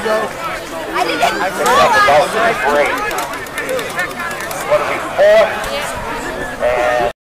I didn't. I realize. That was great. What are we, four?